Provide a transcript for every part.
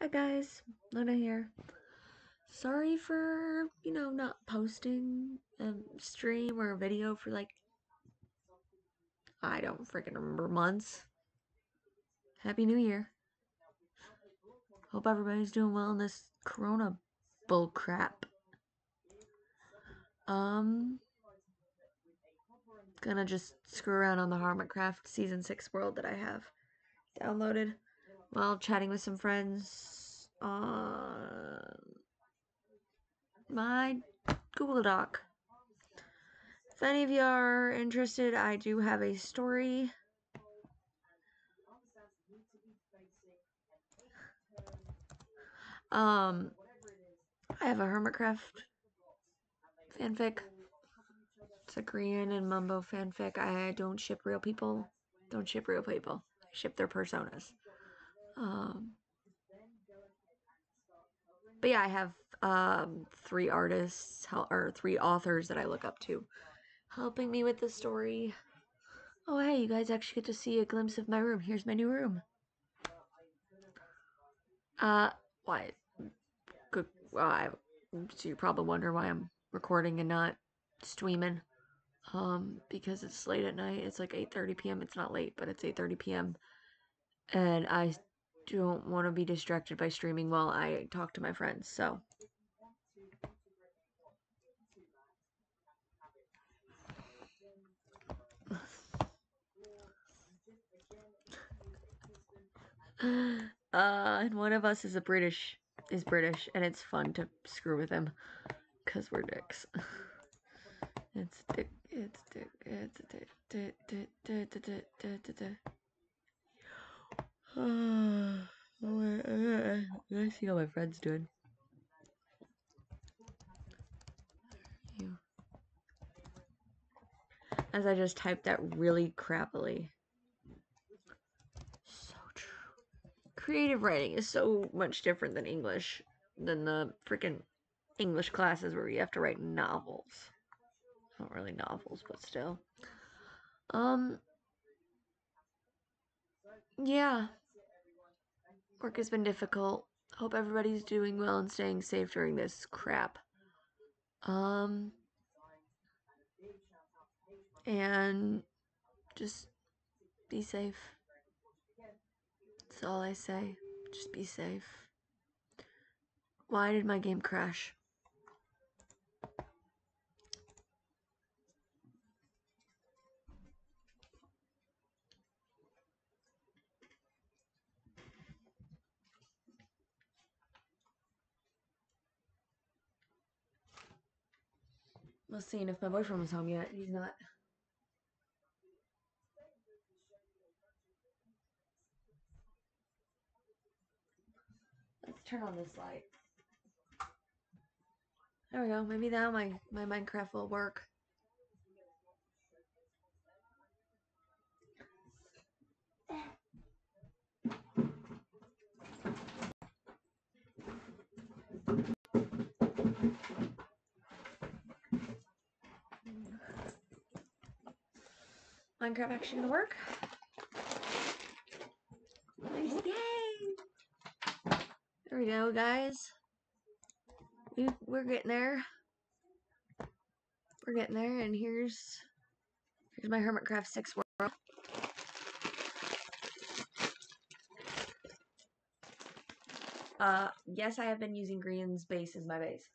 Hi guys, Luna here. Sorry for, you know, not posting a stream or a video for like, I don't freaking remember months. Happy New Year. Hope everybody's doing well in this corona bull crap. Um, gonna just screw around on the Hermitcraft Season 6 world that I have downloaded while chatting with some friends on my Google Doc. If any of you are interested, I do have a story. Um, I have a Hermitcraft fanfic. It's a Grian and Mumbo fanfic. I don't ship real people. Don't ship real people. I ship their personas. Um, but yeah, I have um, three artists or three authors that I look up to helping me with the story. Oh, hey, you guys actually get to see a glimpse of my room. Here's my new room. Uh, why? Good. Well, so you probably wonder why I'm recording and not streaming. Um, because it's late at night. It's like 8:30 p.m. It's not late, but it's 8:30 p.m. And I don't want to be distracted by streaming while I talk to my friends, so. uh, and one of us is a British, is British, and it's fun to screw with him, cause we're dicks. it's dick, it's dick, it's dick, dick, dick, dick, dick, dick, dick, dick dick. I see how my friend's doing. As I just typed that really crappily. So true. Creative writing is so much different than English, than the freaking English classes where you have to write novels. Not really novels, but still. Um, yeah. Work has been difficult. Hope everybody's doing well and staying safe during this crap. Um, and just be safe. That's all I say. Just be safe. Why did my game crash? Was see if my boyfriend was home yet. He's not. Let's turn on this light. There we go. Maybe now my, my Minecraft will work. Minecraft actually gonna work. Yay! There we go, guys. We, we're getting there. We're getting there, and here's here's my Hermitcraft 6 world. Uh, yes, I have been using Green's base as my base.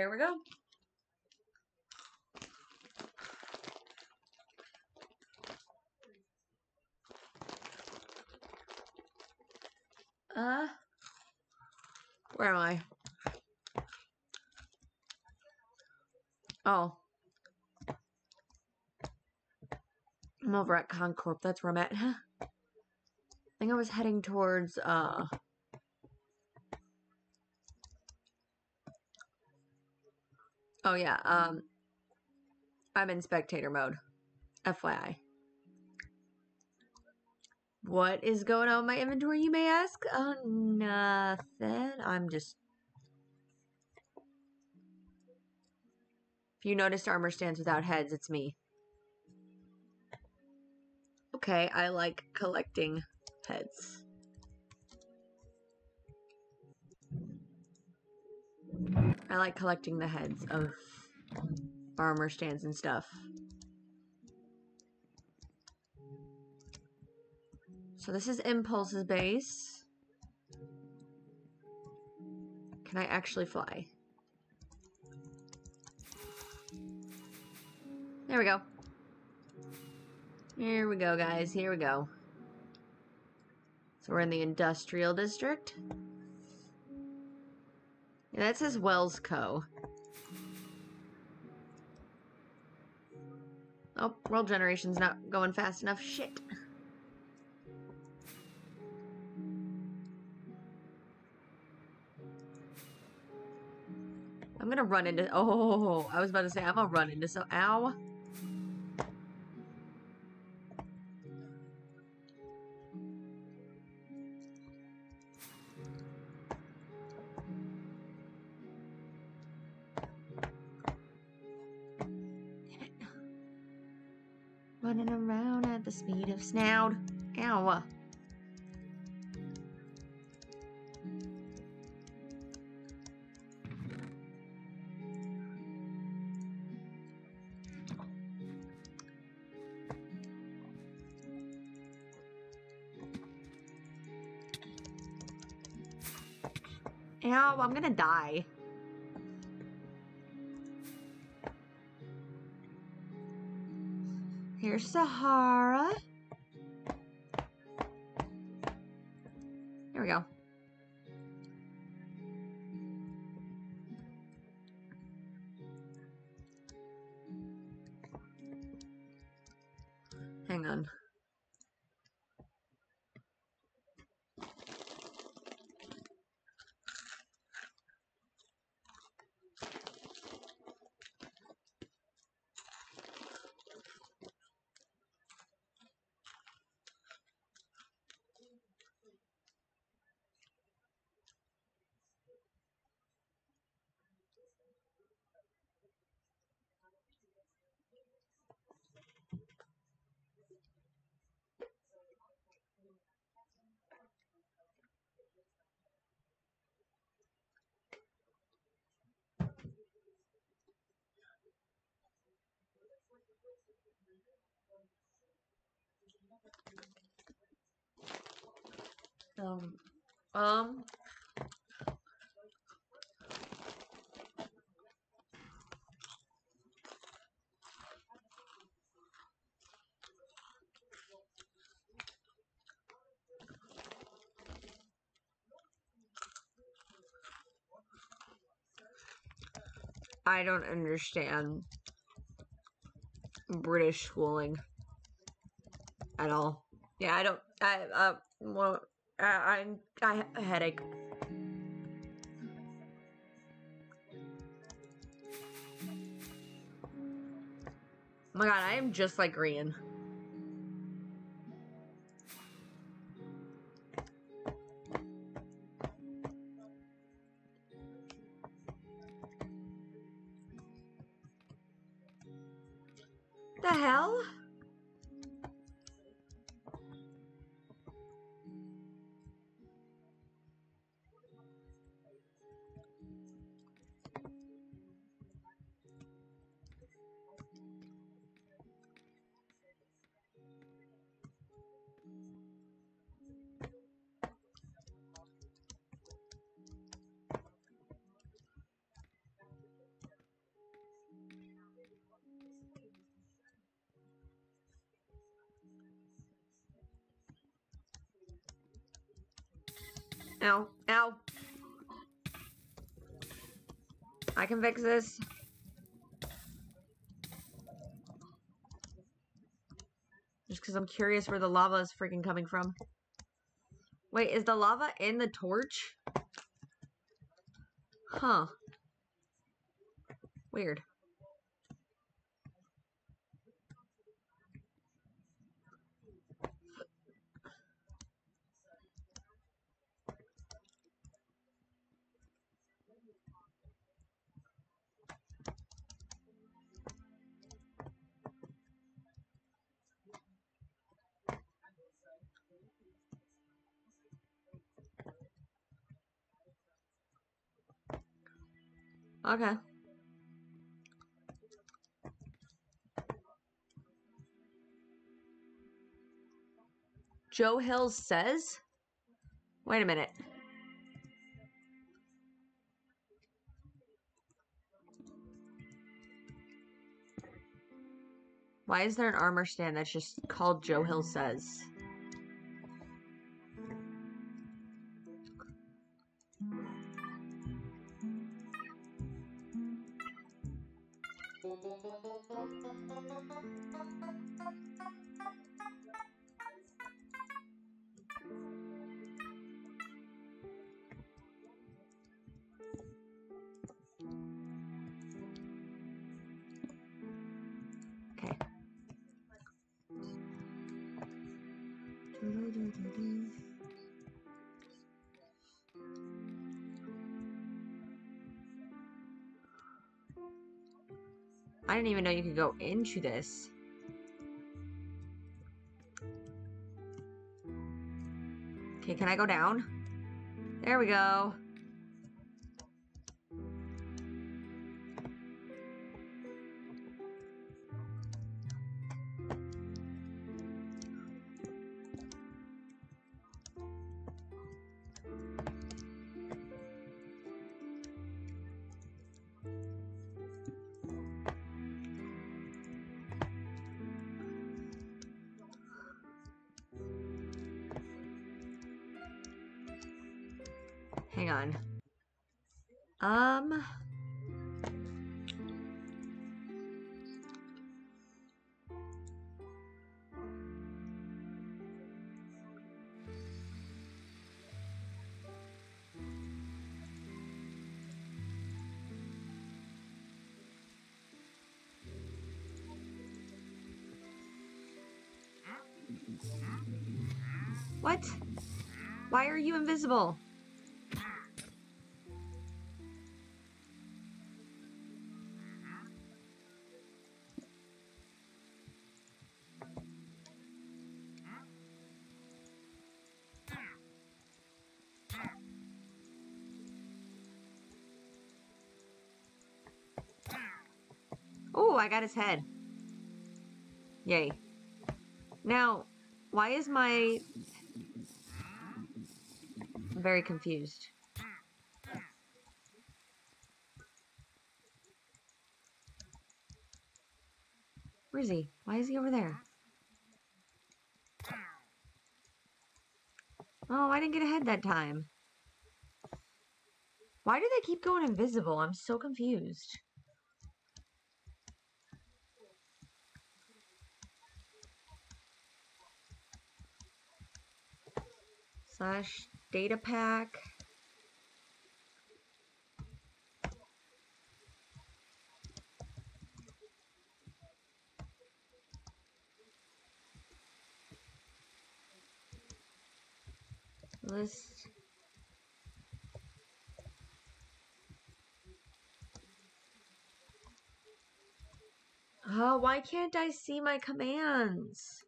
There we go. Uh, where am I? Oh. I'm over at Concorp. That's where I'm at. I think I was heading towards, uh, Oh yeah, um I'm in spectator mode. FYI. What is going on with my inventory, you may ask? Oh, nothing. I'm just... If you noticed armor stands without heads, it's me. Okay, I like collecting heads. I like collecting the heads of armor stands and stuff. So this is Impulse's base. Can I actually fly? There we go. Here we go, guys. Here we go. So we're in the industrial district. Yeah, that says Wells Co. Oh, world generation's not going fast enough. Shit. I'm gonna run into. Oh, I was about to say I'm gonna run into some. Ow. Speed of snout. Ow. Ow, I'm gonna die. Sahara. Um, um, I don't understand British schooling at all. Yeah, I don't. I uh, well, I I, I have a headache. Oh my god, I am just like Grian. Ow, ow. I can fix this. Just because I'm curious where the lava is freaking coming from. Wait, is the lava in the torch? Huh. Weird. Okay. Joe Hill says? Wait a minute. Why is there an armor stand that's just called Joe Hill Says? Even know you could go into this. Okay, can I go down? There we go. What? Why are you invisible? Oh, I got his head. Yay. Now, why is my... Very confused. Where is he? Why is he over there? Oh, I didn't get ahead that time. Why do they keep going invisible? I'm so confused. Slash data pack. List. Oh, why can't I see my commands?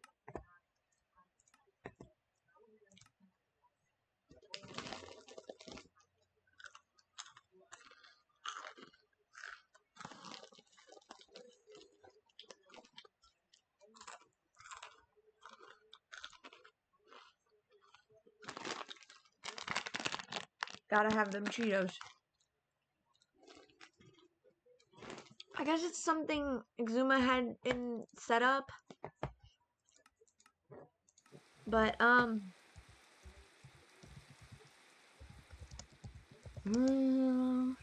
Gotta have them Cheetos. I guess it's something Xisuma had in set up. But, um. mm.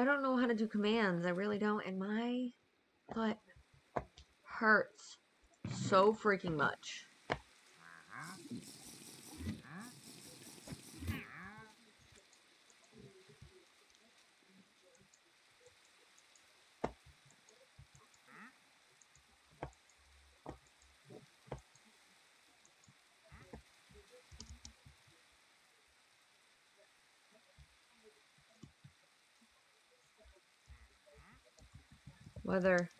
I don't know how to do commands. I really don't. And my butt hurts so freaking much. Weather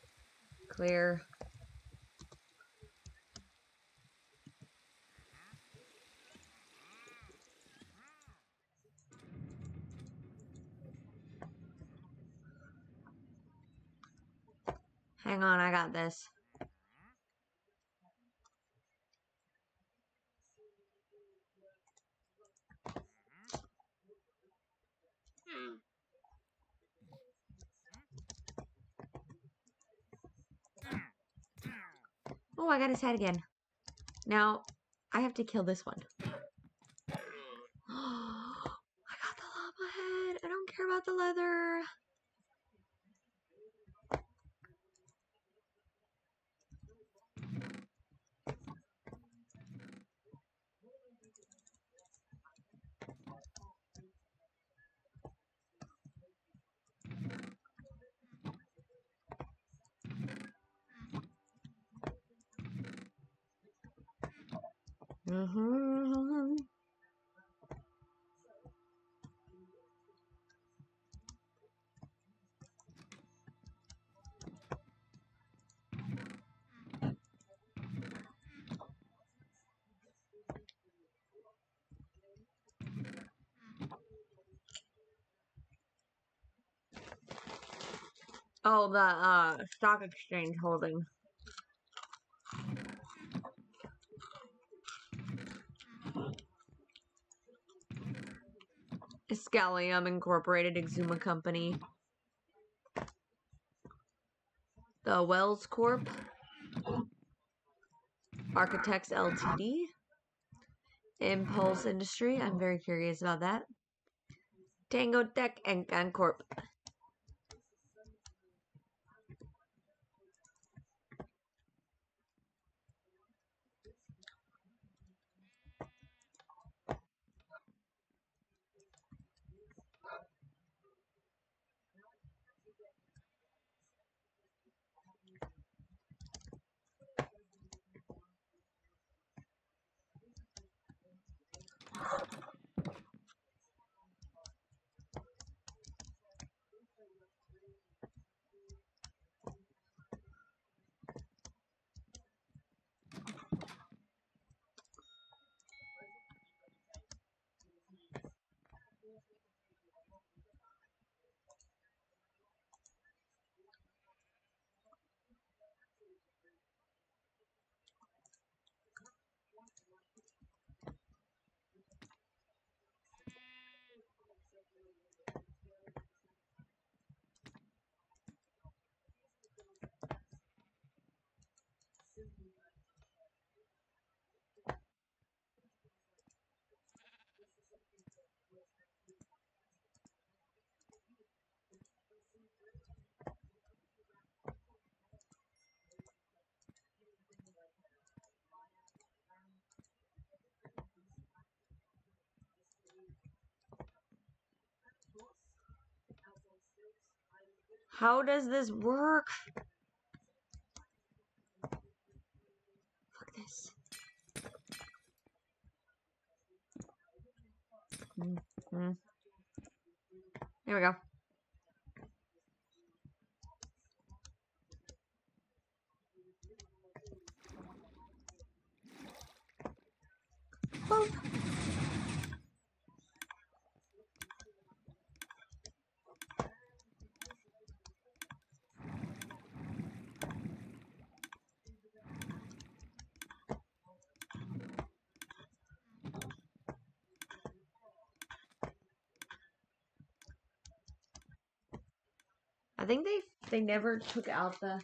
clear. Hang on, I got this. Got his head again. Now, I have to kill this one. I got the llama head. I don't care about the leather. Mm-hmm. Oh, the uh, stock exchange holding. Scallium Incorporated Xisuma Company. The Wells Corp. Architects Ltd. Impulse Industry. I'm very curious about that. Tango Tech and Corp. How does this work? Fuck this. Mm -hmm. There we go. Boop. I think they never took out the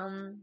Um.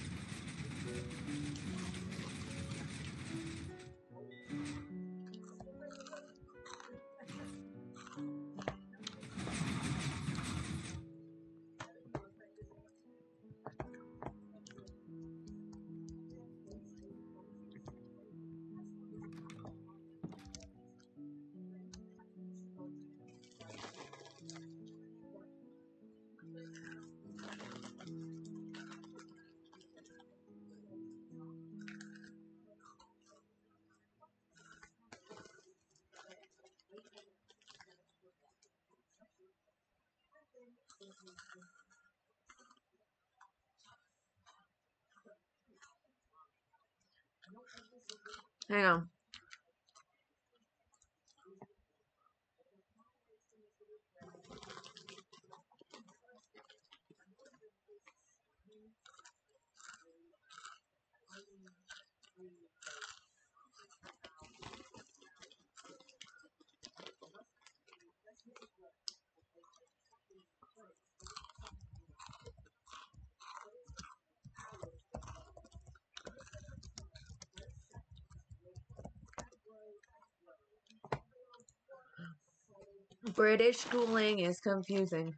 Hang on. British schooling is confusing.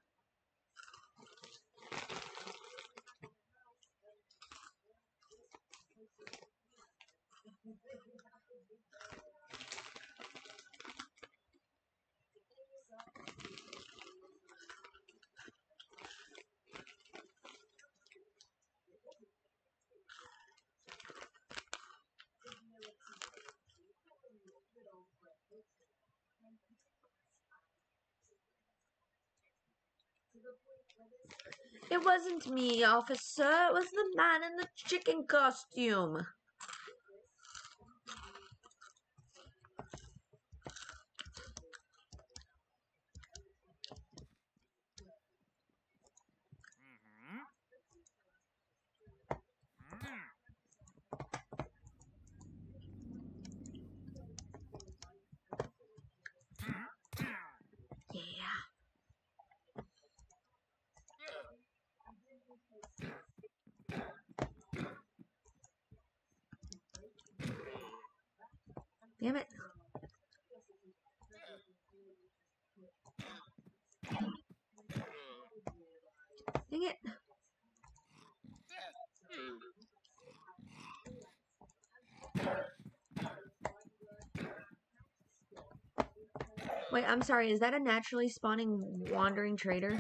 It wasn't me, officer. It was the man in the chicken costume. Yeah. Damn it. Dang it. Wait, I'm sorry. Is that a naturally spawning wandering trader?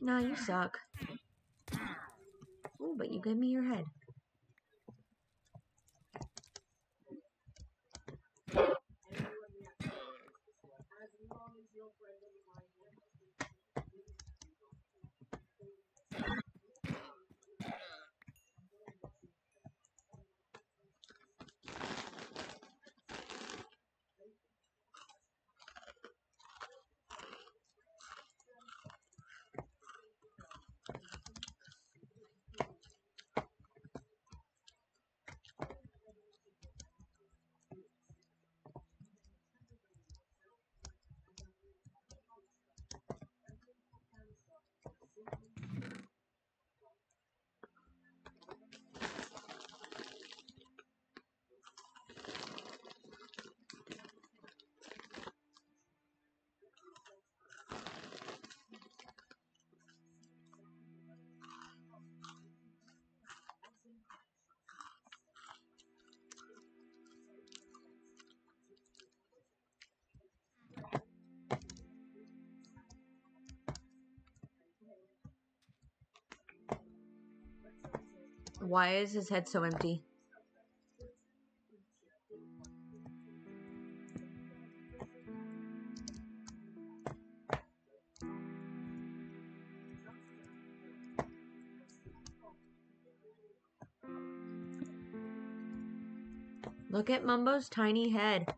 No, you suck. Oh, but you gave me your head. Why is his head so empty? Look at Mumbo's tiny head.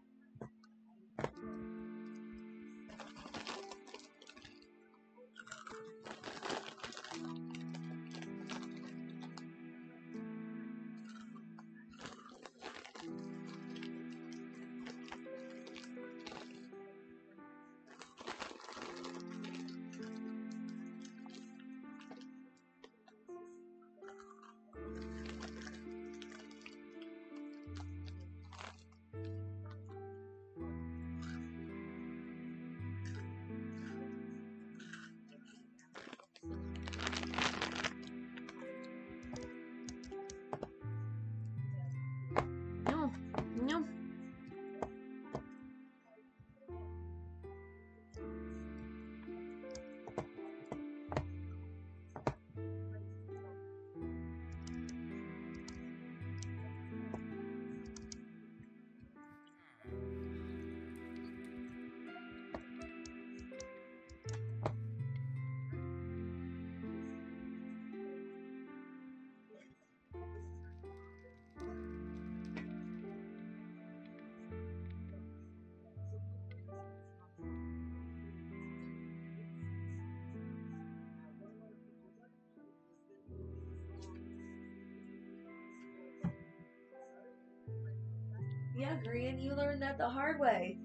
Yeah, Grian, you learned that the hard way.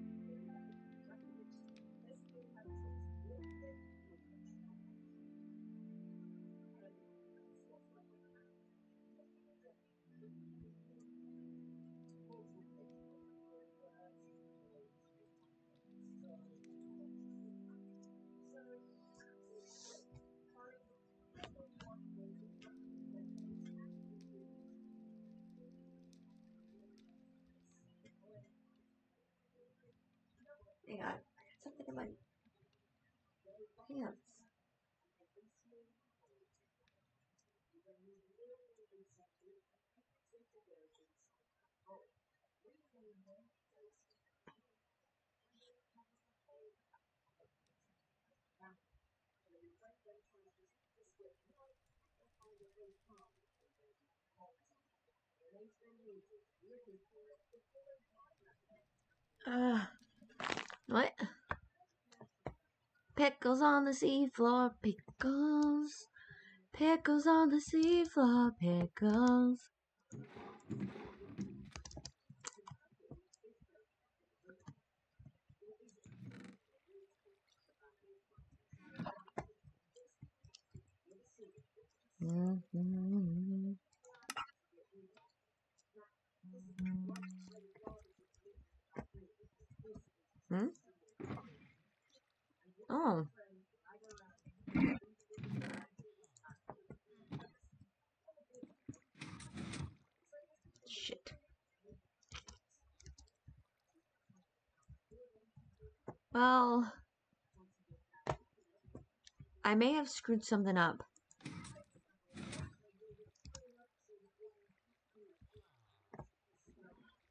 Hang on. I got something in my pants. Uh, what? Pickles on the seafloor, pickles. Pickles on the seafloor, pickles. Mhm. Hmm? Oh. Shit. Well, I may have screwed something up.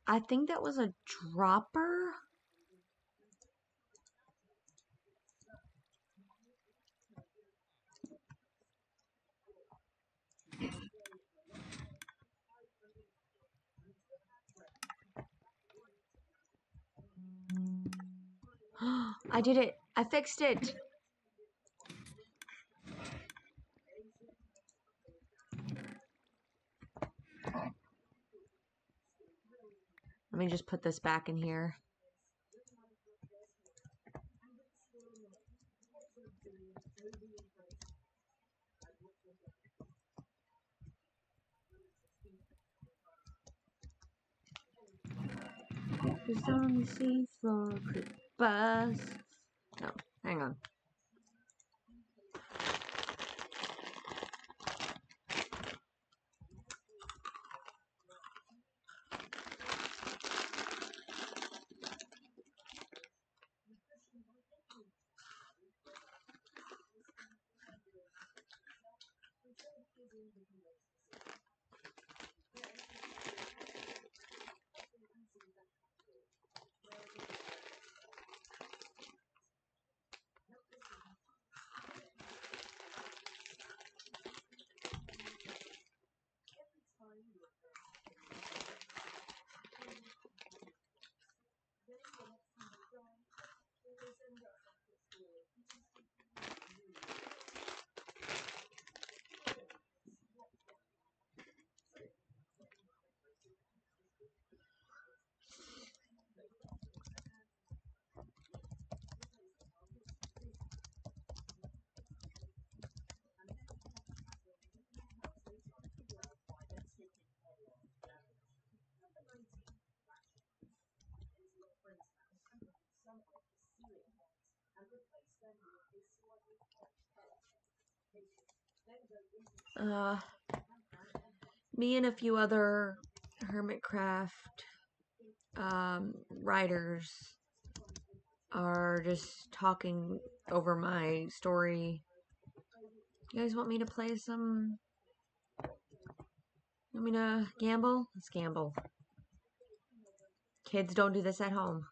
I think that was a dropper. I did it. I fixed it. Let me just put this back in here. On the creepers. No, oh, hang on. Uh, me and a few other Hermitcraft um, writers are just talking over my story. You guys want me to play some? Want me to gamble? Let's gamble. Kids don't do this at home.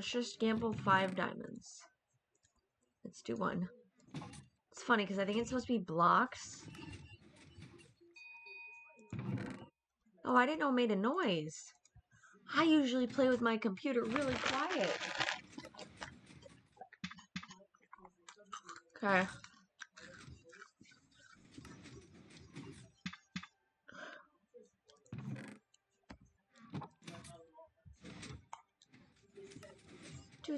Let's just gamble five diamonds. Let's do one. It's funny because I think it's supposed to be blocks. Oh, I didn't know it made a noise. I usually play with my computer really quiet. Okay. Do, do, do, do, do, do, do.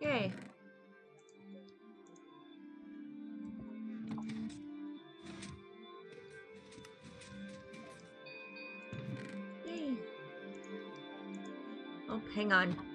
Yay. Yay. Oh, hang on.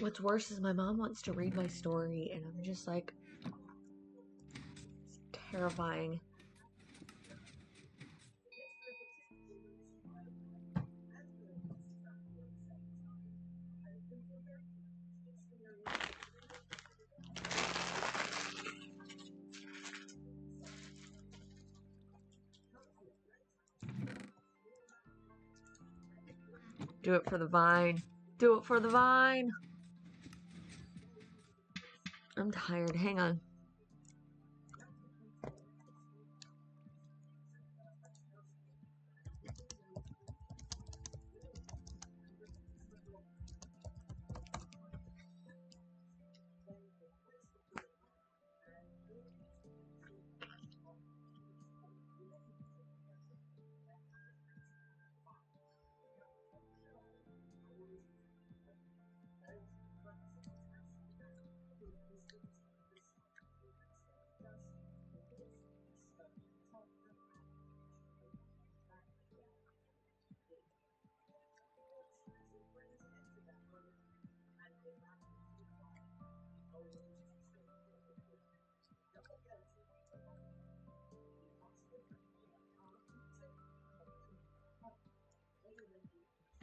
What's worse is my mom wants to read my story, and I'm just like, it's terrifying. Do it for the vine. Do it for the vine. I'm tired. Hang on.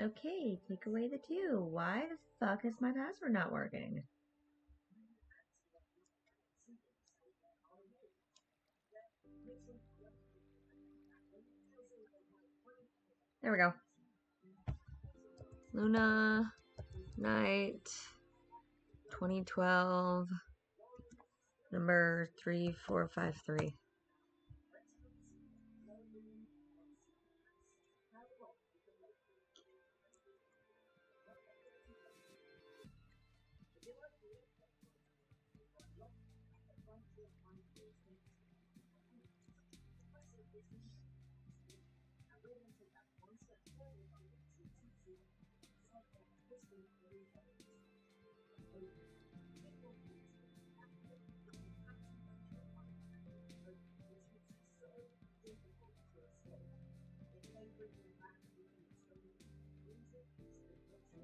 Okay, take away the two. Why the fuck is my password not working? There we go. Luna, night, 2012, number 3453.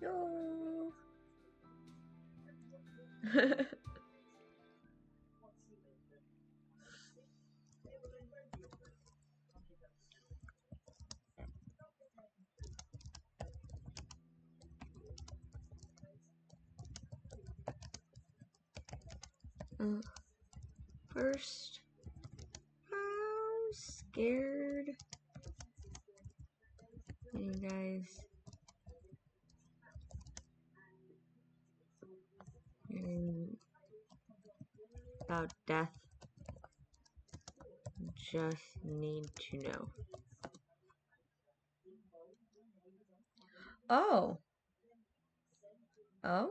No. Uh, first, I'm scared. You guys. About death. Just need to know. Oh. Oh?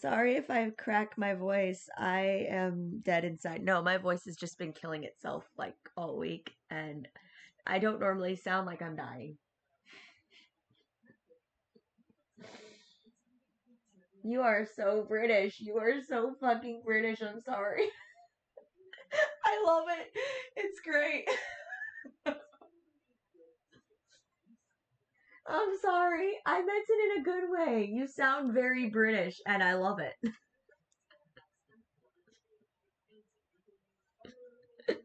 Sorry if I crack my voice. I am dead inside. No, my voice has just been killing itself like all week, and I don't normally sound like I'm dying. You are so British. You are so fucking British. I'm sorry. I love it. It's great. I'm sorry. I meant it in a good way. You sound very British, and I love it.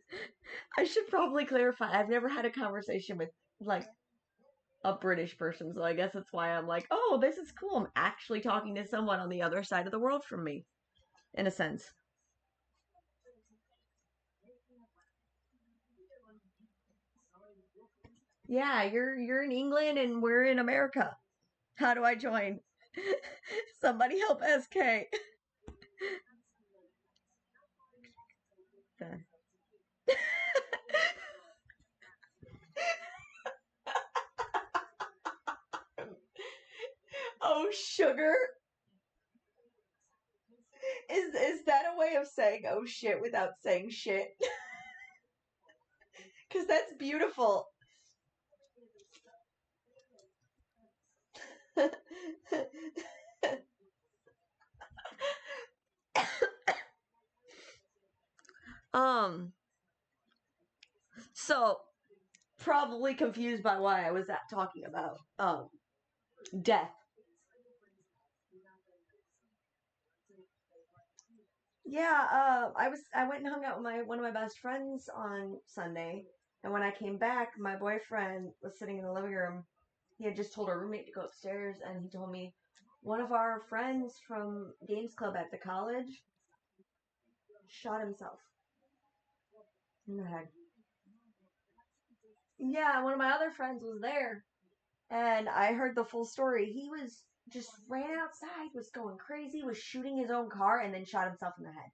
I should probably clarify. I've never had a conversation with like a British person, so I guess that's why I'm like, oh, this is cool. I'm actually talking to someone on the other side of the world from me, in a sense. Yeah, you're you're in England and we're in America. How do I join? Somebody help SK. oh, sugar. Is is that a way of saying oh shit without saying shit? Cuz that's beautiful. um so probably confused by why I was at talking about um death. Yeah, uh, I was I went and hung out with my one of my best friends on Sunday, and when I came back, my boyfriend was sitting in the living room. He had just told our roommate to go upstairs, and he told me one of our friends from Games Club at the college shot himself in the head. Yeah, one of my other friends was there, and I heard the full story. He was just ran outside, was going crazy, was shooting his own car, and then shot himself in the head.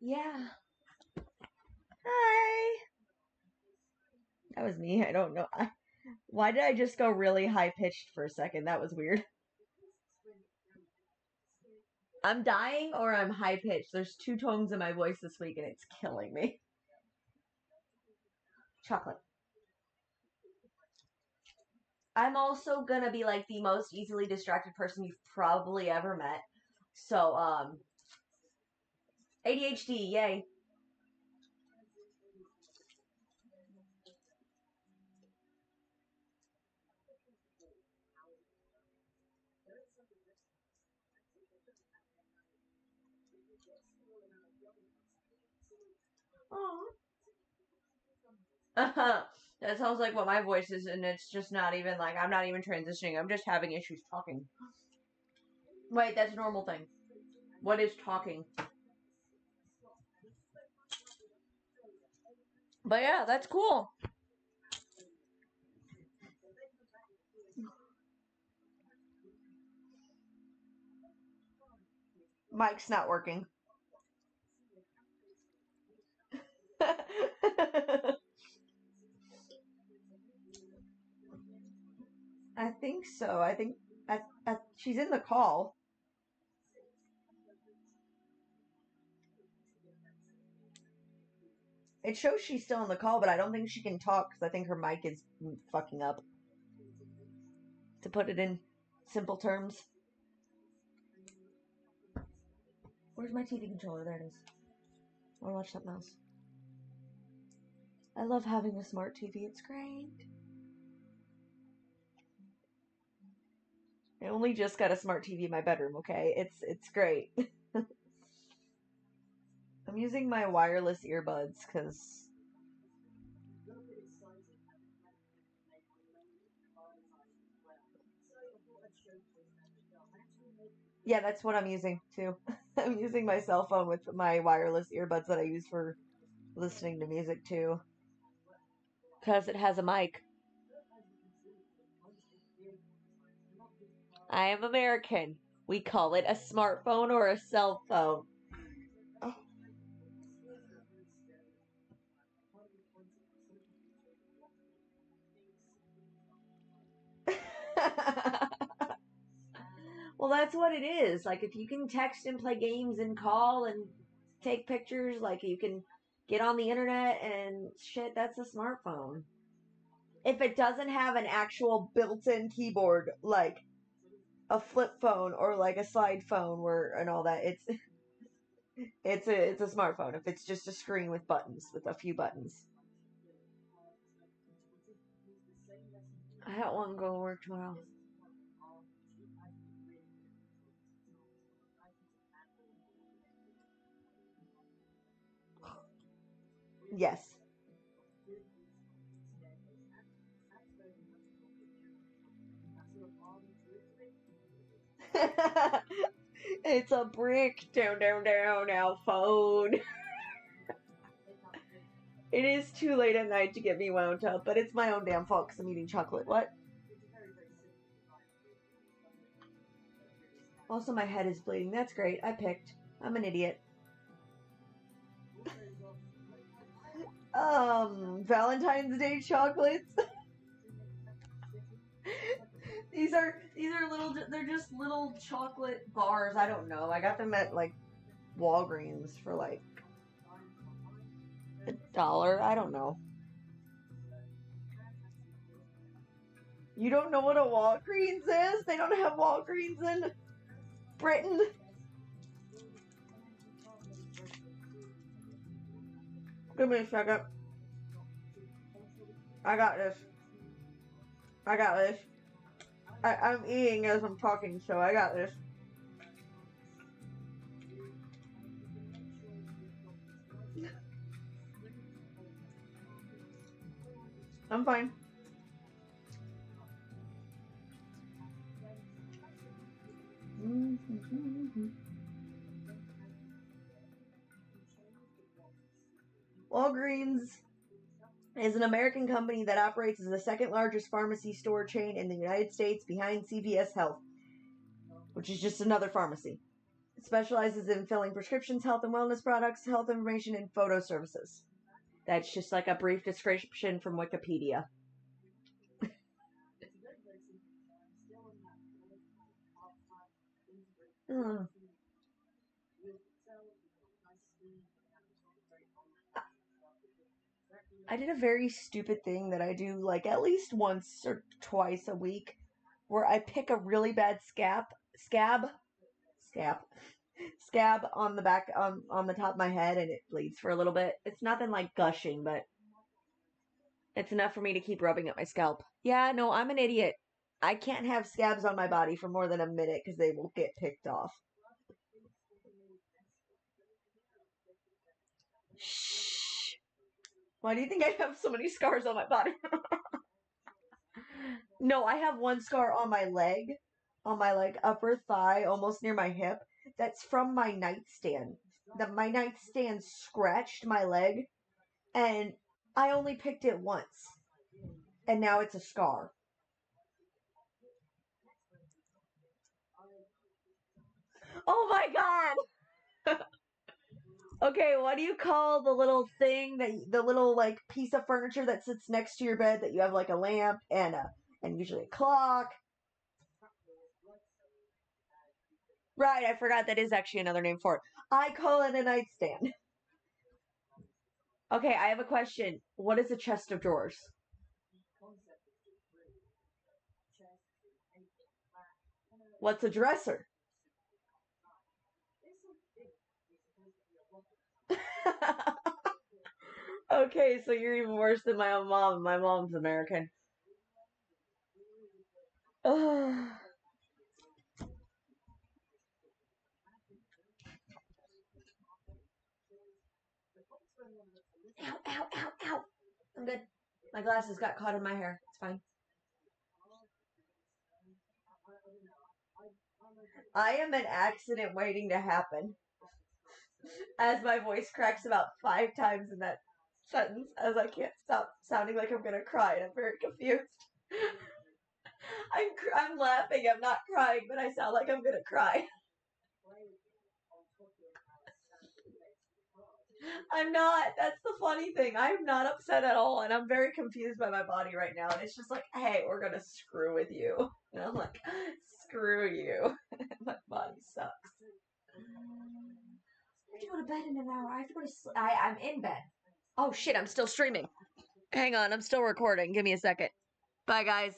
Yeah. Hi. That was me. I don't know. Why did I just go really high pitched for a second? That was weird. I'm dying or I'm high pitched. There's two tones in my voice this week and it's killing me. Chocolate. I'm also gonna be like the most easily distracted person you've probably ever met. So, um, ADHD, yay. Uh-huh. That sounds like what my voice is, and it's just not even like I'm not even transitioning. I'm just having issues talking. Wait, that's a normal thing. What is talking? But yeah, that's cool. Mic's not working. I think so. I think I, I, she's in the call. It shows she's still in the call, but I don't think she can talk because I think her mic is fucking up. To put it in simple terms. Where's my TV controller? There it is. I want to watch something else. I love having a smart TV. It's great. I only just got a smart TV in my bedroom, okay? It's it's great. I'm using my wireless earbuds cuz Yeah, that's what I'm using too. I'm using my cell phone with my wireless earbuds that I use for listening to music too. Cuz it has a mic. I am American. We call it a smartphone or a cell phone. Well, that's what it is. Like, if you can text and play games and call and take pictures, like, you can get on the internet and shit, that's a smartphone. If it doesn't have an actual built in keyboard, like, a flip phone or like a slide phone where and all that it's it's a it's a smartphone if it's just a screen with buttons with a few buttons i want to go to work tomorrow yes it's a brick down, down, down now phone. it is too late at night to get me wound up, but it's my own damn fault because I'm eating chocolate. What? Also, my head is bleeding. That's great. I picked. I'm an idiot. Um, Valentine's Day chocolates. These are these are little. They're just little chocolate bars. I don't know. I got them at like Walgreens for like a dollar. I don't know. You don't know what a Walgreens is? They don't have Walgreens in Britain. Give me a second. I got this. I got this. I, I'm eating as I'm talking, so I got this. I'm fine. Mm-hmm. Walgreens is an American company that operates as the second largest pharmacy store chain in the United States behind CVS Health, which is just another pharmacy. It specializes in filling prescriptions, health and wellness products, health information, and photo services. That's just like a brief description from Wikipedia. I did a very stupid thing that I do like at least once or twice a week where I pick a really bad scab scab scab scab on the back on on the top of my head and it bleeds for a little bit. It's nothing like gushing, but it's enough for me to keep rubbing at my scalp. Yeah, no, I'm an idiot. I can't have scabs on my body for more than a minute because they will get picked off. Shh. Why do you think I have so many scars on my body? no, I have one scar on my leg, on my like upper thigh, almost near my hip. That's from my nightstand. That my nightstand scratched my leg, and I only picked it once, and now it's a scar. Oh my god! okay, what do you call the little thing that the little like piece of furniture that sits next to your bed that you have like a lamp and a and usually a clock? Right, I forgot that is actually another name for it. I call it a nightstand. Okay, I have a question. What is a chest of drawers? What's a dresser? okay, so you're even worse than my own mom. My mom's American. Ugh. Ow, ow, ow, ow. I'm good. My glasses got caught in my hair. It's fine. I am an accident waiting to happen. As my voice cracks about five times in that sentence, as I can't stop sounding like I'm gonna cry, and I'm very confused. I'm cr- I'm laughing. I'm not crying, but I sound like I'm gonna cry. I'm not. That's the funny thing. I'm not upset at all, and I'm very confused by my body right now. And it's just like, hey, we're gonna screw with you. And I'm like, screw you. my body sucks. Have to go to bed in an hour. I have to go to sleep. I, I'm in bed. Oh shit, I'm still streaming. Hang on, I'm still recording. Give me a second. Bye, guys.